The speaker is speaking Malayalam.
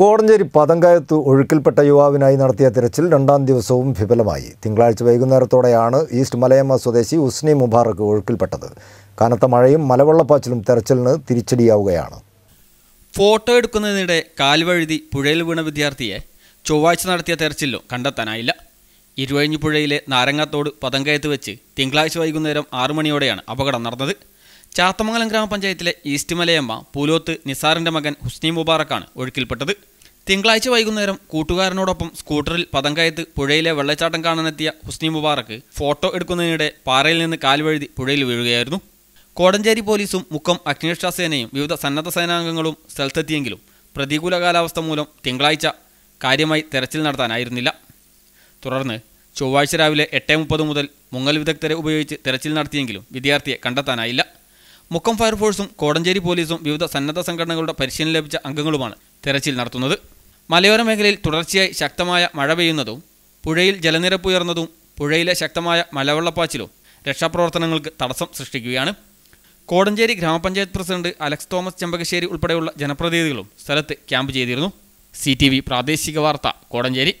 കോടഞ്ചേരി പതങ്കായത്ത് ഒഴുക്കിൽപ്പെട്ട യുവാവിനായി നടത്തിയ തിരച്ചിൽ രണ്ടാം ദിവസവും വിഫലമായി. തിങ്കളാഴ്ച വൈകുന്നേരത്തോടെയാണ് ഈസ്റ്റ് മലയമ്മ സ്വദേശി ഉസ്നി മുബാറക്ക് ഒഴുക്കിൽപ്പെട്ടത്. കനത്ത മഴയും മലവെള്ളപ്പാച്ചിലും തെരച്ചിലിന് തിരിച്ചടിയാവുകയാണ്. ഫോട്ടോ എടുക്കുന്നതിനിടെ കാൽവഴുതി പുഴയിൽ വീണ വിദ്യാർത്ഥിയെ ചൊവ്വാഴ്ച നടത്തിയ തെരച്ചിലും കണ്ടെത്താനായില്ല. ഇരുവഴിഞ്ഞിപ്പുഴയിലെ നാരങ്ങാത്തോട് പതങ്കയത്ത് വെച്ച് തിങ്കളാഴ്ച വൈകുന്നേരം ആറു മണിയോടെയാണ് അപകടം നടന്നത്. ചാത്തമംഗലം ഗ്രാമപഞ്ചായത്തിലെ ഈസ്റ്റ് മലയമ്മ പൂലോത്ത് നിസാറിന്റെ മകൻ ഹുസ്നി മുബാറക്കാണ് ഒഴുക്കിൽപ്പെട്ടത്. തിങ്കളാഴ്ച വൈകുന്നേരം കൂട്ടുകാരനോടൊപ്പം സ്കൂട്ടറിൽ പതങ്കയത്ത് പുഴയിലെ വെള്ളച്ചാട്ടം കാണാനെത്തിയ ഹുസ്നി മുബാറക്ക് ഫോട്ടോ എടുക്കുന്നതിനിടെ പാറയിൽ നിന്ന് കാൽവഴുതി പുഴയിൽ വീഴുകയായിരുന്നു. കോടഞ്ചേരി പോലീസും മുക്കം അഗ്നിരക്ഷാ സേനയും വിവിധ സന്നദ്ധ സേനാംഗങ്ങളും സ്ഥലത്തെത്തിയെങ്കിലും പ്രതികൂല കാലാവസ്ഥ മൂലം തിങ്കളാഴ്ച കാര്യമായി തെരച്ചിൽ നടത്താനായിരുന്നില്ല. തുടർന്ന് ചൊവ്വാഴ്ച രാവിലെ എട്ട് മുപ്പത് മുതൽ മുങ്ങൽ വിദഗ്ധരെ ഉപയോഗിച്ച് തെരച്ചിൽ നടത്തിയെങ്കിലും വിദ്യാർത്ഥിയെ കണ്ടെത്താനായില്ല. മുക്കം ഫയർഫോഴ്സും കോടഞ്ചേരി പോലീസും വിവിധ സന്നദ്ധ സംഘടനകളുടെ പരിശീലനം ലഭിച്ച അംഗങ്ങളുമാണ് തെരച്ചിൽ നടത്തുന്നത്. മലയോര മേഖലയിൽ തുടർച്ചയായി ശക്തമായ മഴ പെയ്യുന്നതും പുഴയിൽ ജലനിരപ്പ് ഉയർന്നതും പുഴയിലെ ശക്തമായ മലവെള്ളപ്പാച്ചിലും രക്ഷാപ്രവർത്തനങ്ങൾക്ക് തടസ്സം സൃഷ്ടിക്കുകയാണ്. കോടഞ്ചേരി ഗ്രാമപഞ്ചായത്ത് പ്രസിഡന്റ് അലക്സ് തോമസ് ചെമ്പകശ്ശേരി ഉൾപ്പെടെയുള്ള ജനപ്രതിനിധികളും സ്ഥലത്ത് ക്യാമ്പ് ചെയ്തിരുന്നു. സി പ്രാദേശിക വാർത്ത കോടഞ്ചേരി.